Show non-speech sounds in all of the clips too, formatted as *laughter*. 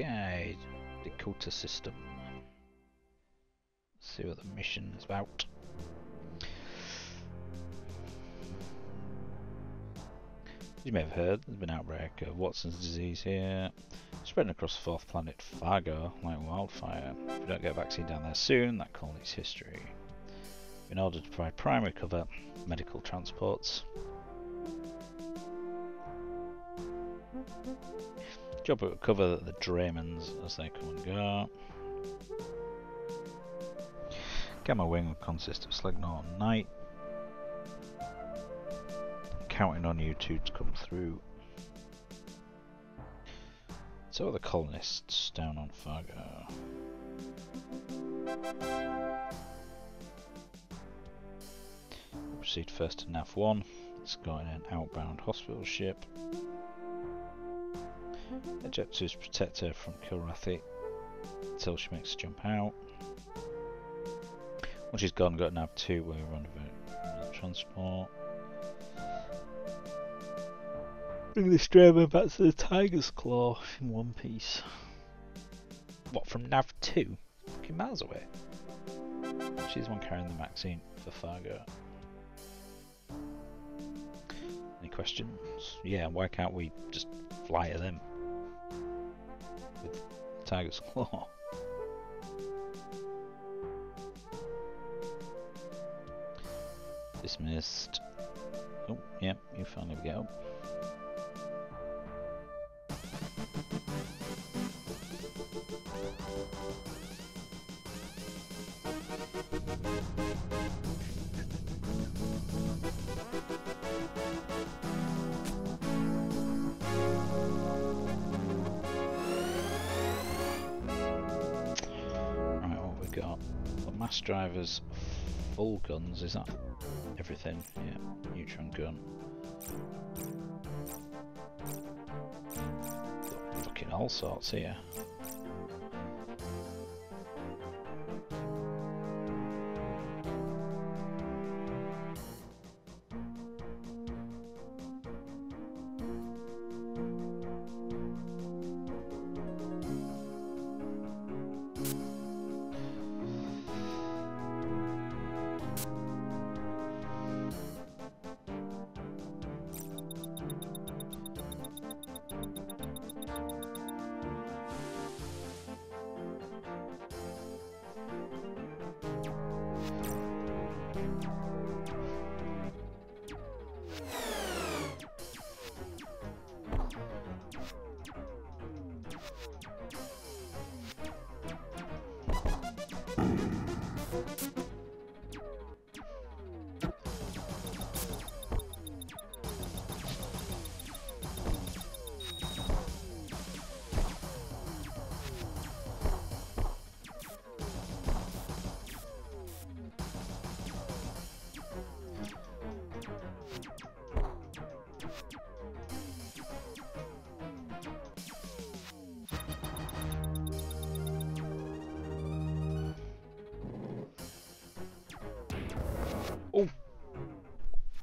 Okay, Dakota system. see what the mission is about. You may have heard, there's been an outbreak of Watson's disease here, spreading across the fourth planet Fargo like wildfire. If we don't get a vaccine down there soon, that colony's history. In order to provide primary cover, medical transports. Job will cover the Draymans as they come and go. Gamma Wing will consist of Slegnor Knight, counting on you two to come through. So are the colonists down on Fargo. Proceed first to NAV 1. It's got an outbound hospital ship. Objectives protect her from Kilrathi until she makes a jump out. Once she's gone, got NAV 2 where we run a transport. Bring the Drayman back to the Tiger's Claw in one piece. What, from Nav 2? Fucking miles away. She's the one carrying the vaccine for Fargo. Any questions? Yeah, why can't we just fly to them? With Tiger's Claw. *laughs* Dismissed. Oh, yeah, you finally get up. drivers full guns, is that everything? Yeah, neutron gun. Fucking all sorts here.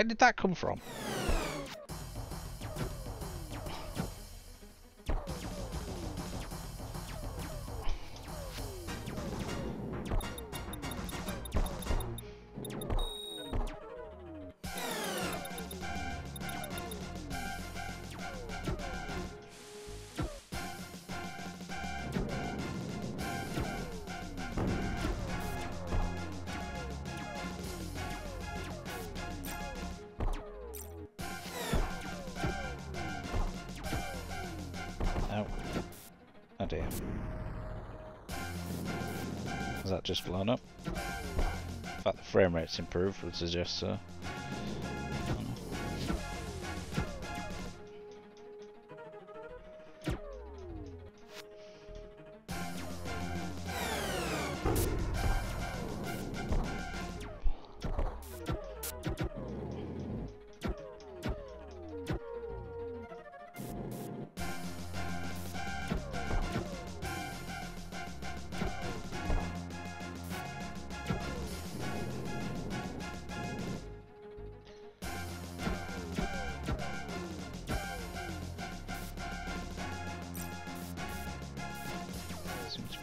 Where did that come from? Oh, just blown up. In fact, the frame rate's improved would suggest so.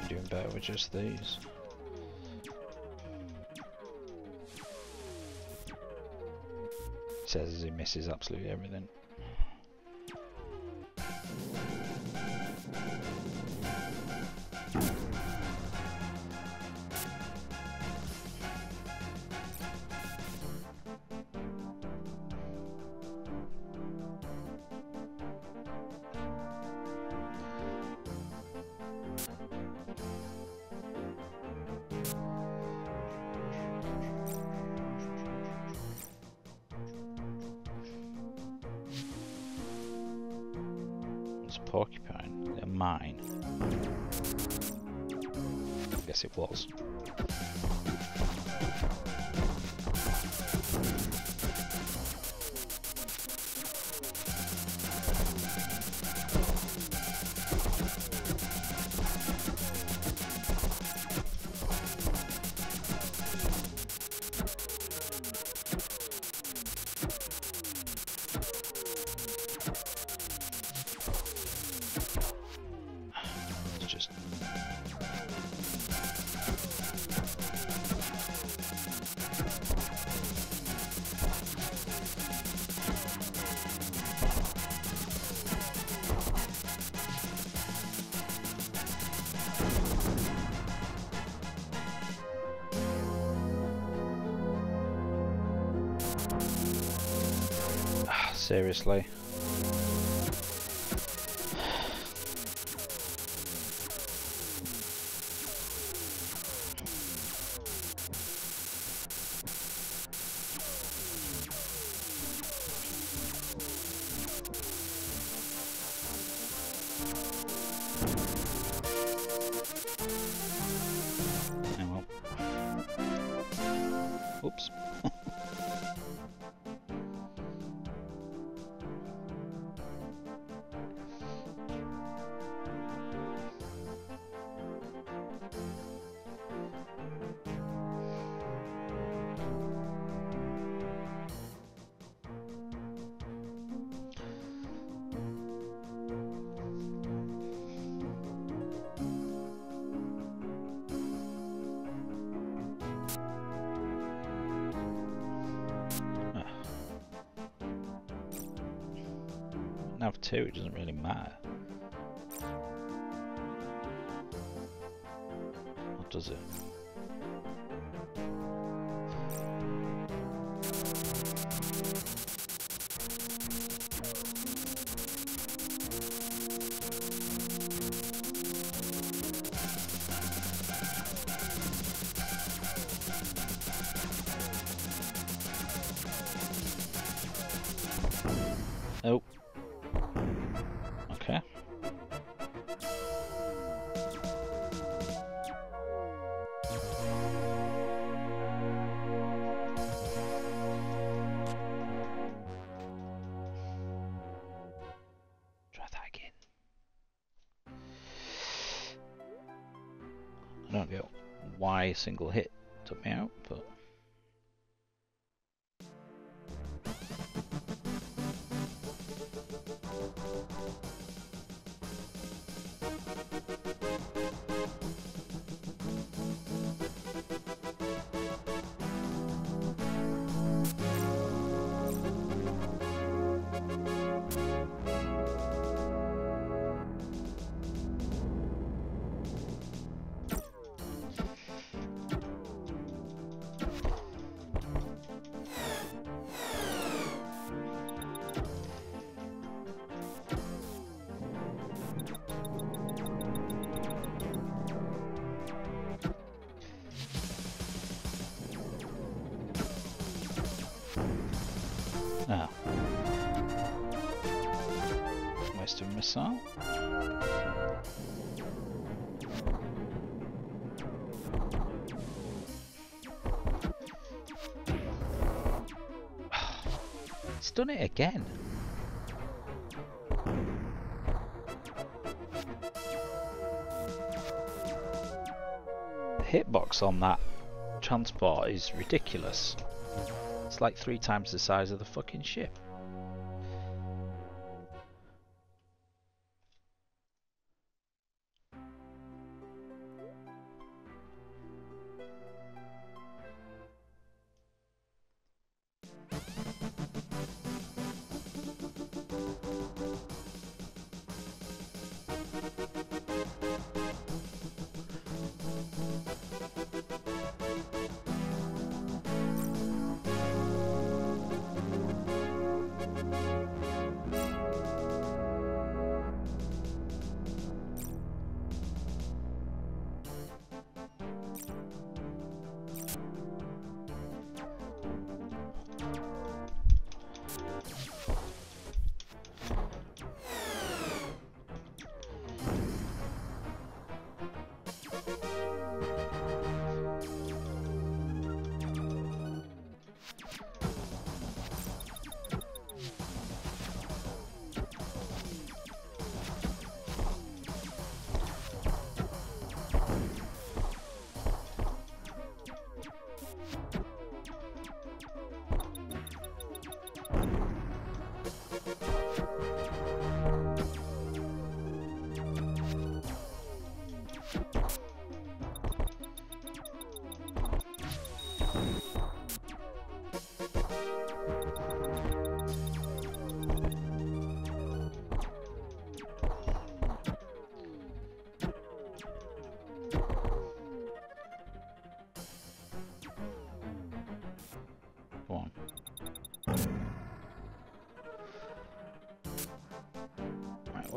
Doing better with just these. Says he misses absolutely everything. Porcupine. They're mine. Guess it was. Seriously. Now for two, it doesn't really matter. Or does it? A single hit. Took me out, but Of missile. Ah, it's done it again. The hitbox on that transport is ridiculous. It's like three times the size of the fucking ship.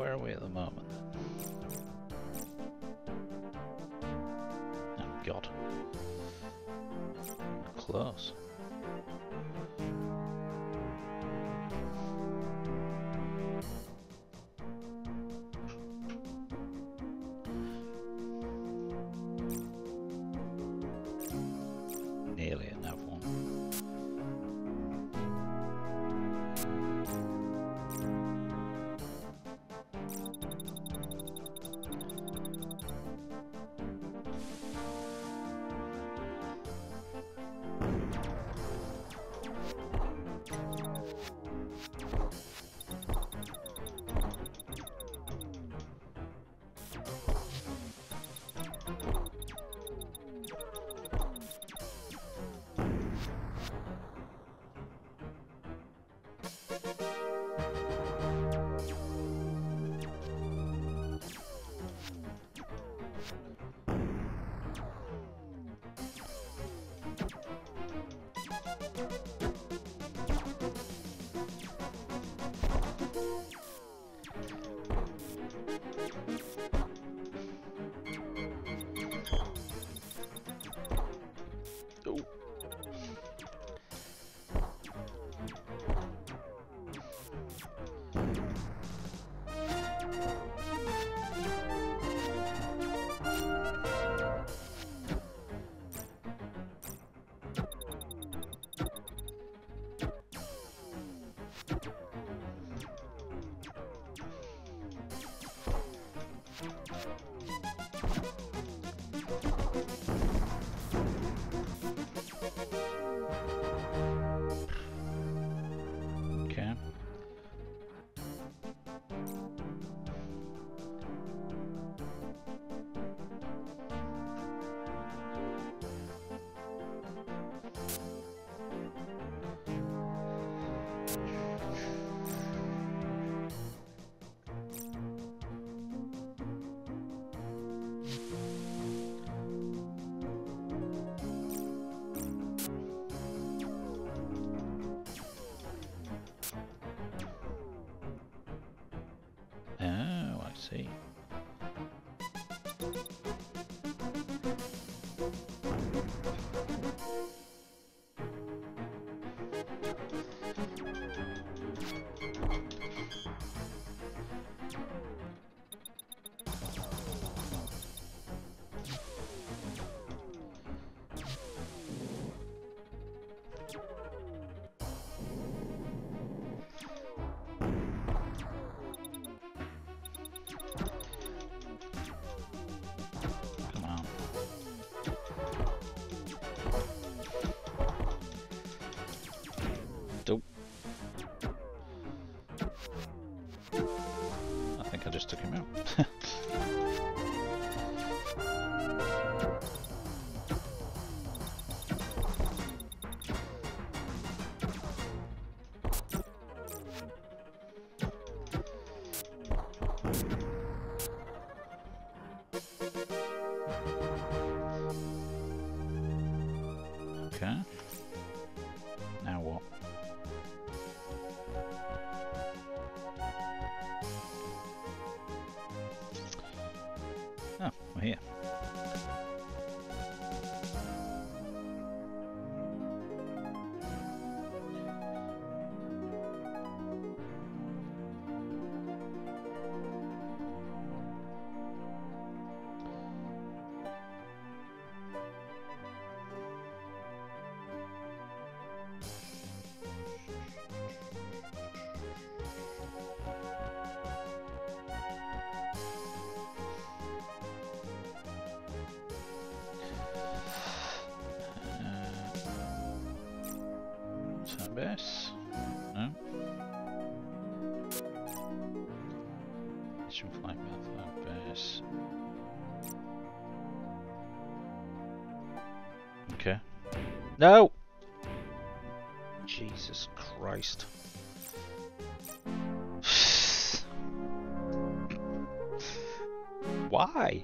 where are we at the moment? Oh god. Close. see. Oh, we're here. Base. Okay. No! Jesus Christ. *sighs* Why?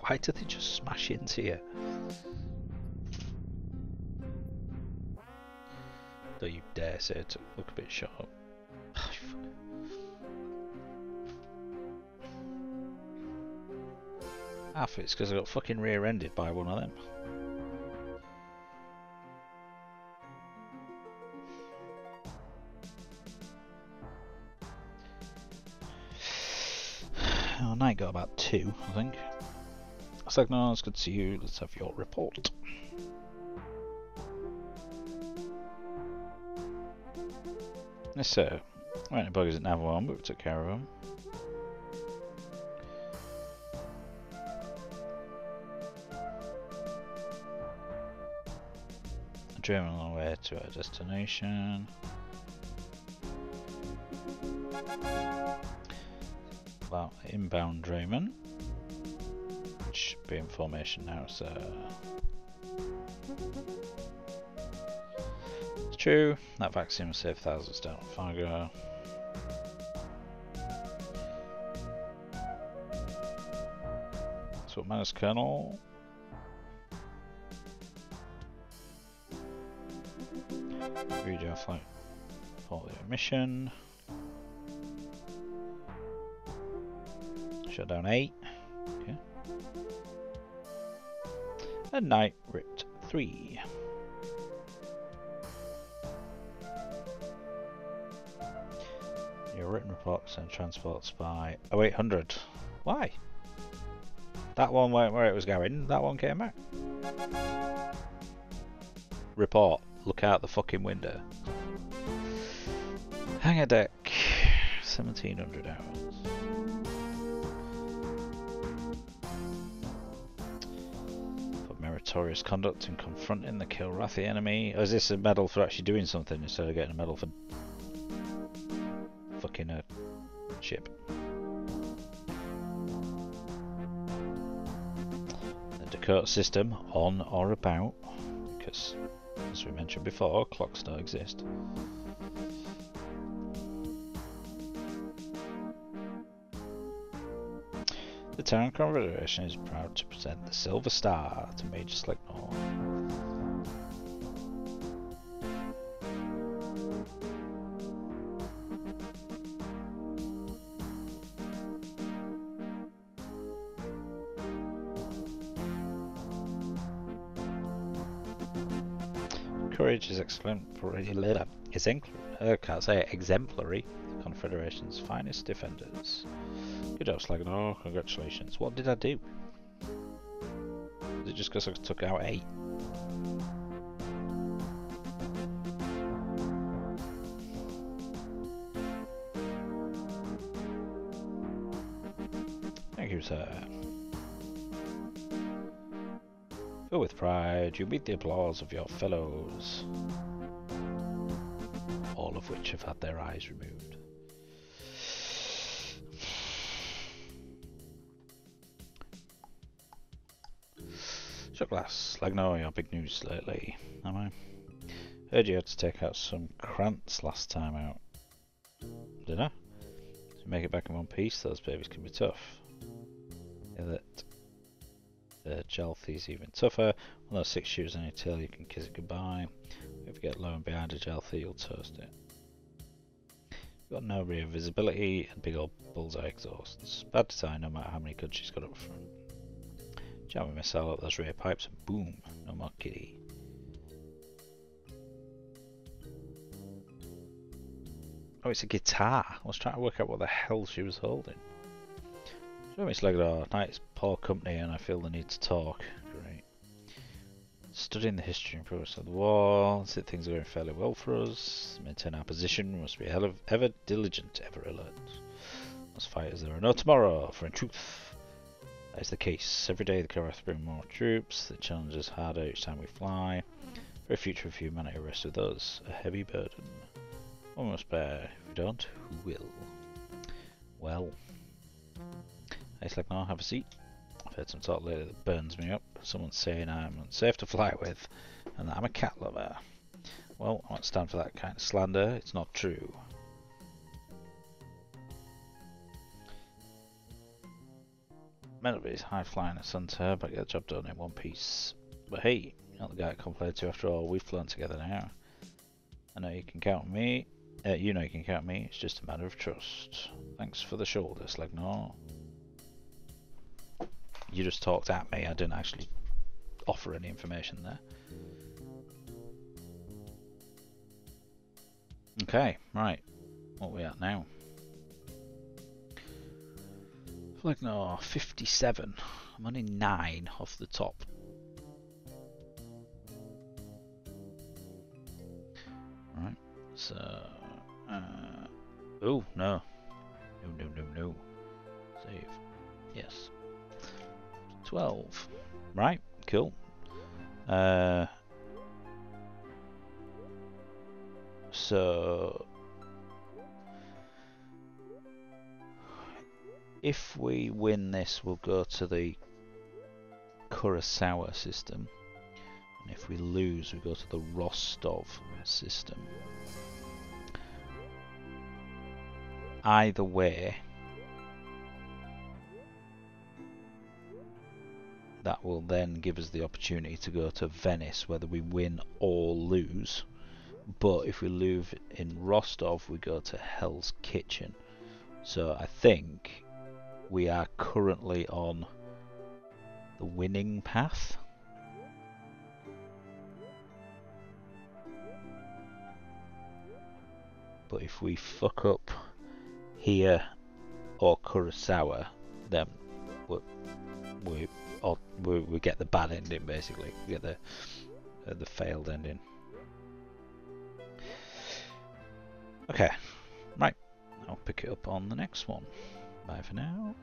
Why did they just smash into you? Don't you dare say it to look a bit sharp. *sighs* Half it's because I got fucking rear-ended by one of them. Oh, Knight got about two, I think. It's good to see you. Let's have your report. Yes, sir. Right, the buggers at Navarone, but we took care of them. Driven on the way to our destination. Well, inbound Drayman. Should be in formation now, so. True, that vaccine will save thousands down Fargo. That's what matters, Colonel. Flight portfolio mission. Shut down 8. Okay. And Knight ripped 3. Written reports and transports by 0800. Why? That one went where it was going, that one came back. Report. Look out the fucking window. Hangar deck. 1700 hours. For meritorious conduct in confronting the Kilrathi enemy. Or is this a medal for actually doing something instead of getting a medal for fucking a ship? The Dakota system on or about because as we mentioned before, clocks don't exist. The Terran Confederation is proud to present the Silver Star to Major Slegnor. Courage is exemplary. Is uh, can't say it, exemplary. Confederation's finest defenders. Good job, Slegnor. Congratulations. What did I do? Is it just because I took out eight? You meet the applause of your fellows, all of which have had their eyes removed. Shotglass, like no, your big news lately, am I? Heard you had to take out some Krants last time out. Did I? To make it back in one piece, those babies can be tough. Yeah, that Uh, the Jalthi's even tougher. Those six shoes on your tail, you can kiss it goodbye. If you get low and behind a Jalthi, you'll toast it. Got no rear visibility and big old bullseye exhausts. Bad design no matter how many guns she's got up front. Jam a missile up those rear pipes and boom, no more kitty. Oh, it's a guitar. I was trying to work out what the hell she was holding. So Miss Legdor, night poor company and I feel the need to talk. Great. Studying the history and progress of the war, see things are going fairly well for us. Maintain our position, must be ever diligent, ever alert. Must fight as there are no tomorrow, for in truth, that is the case. Every day the Karath bring more troops, the challenge is harder each time we fly. A future of humanity rests with us, a heavy burden. One must bear, if we don't, who will? Well. It's like, no, have a seat. I've heard some talk lately that burns me up. Someone's saying I'm unsafe to fly with, and that I'm a cat lover. Well, I won't stand for that kind of slander. It's not true. Meant be high flying at Sunter, but get the job done in one piece. But hey, you're not the guy I complained to after all. We've flown together now. I know you can count on me. Uh, you know you can count me. It's just a matter of trust. Thanks for the shoulder, Slegnor. You just talked at me. I didn't actually offer any information there. Okay, right. What we at now? No, 57. I'm only 9 off the top. Right, so... Uh, oh, no. No, no, no, no. Save. Yes. 12. Right, cool. Uh, so if we win this, we'll go to the Kurosawa system. And if we lose, we go to the Rostov system. Either way, that will then give us the opportunity to go to Venice, whether we win or lose. But if we lose in Rostov, we go to Hell's Kitchen. So I think we are currently on the winning path. But if we fuck up here or Kurosawa, then we we or we, we get the bad ending basically. We get the uh, the failed ending. Okay, right. I'll pick it up on the next one. Bye for now.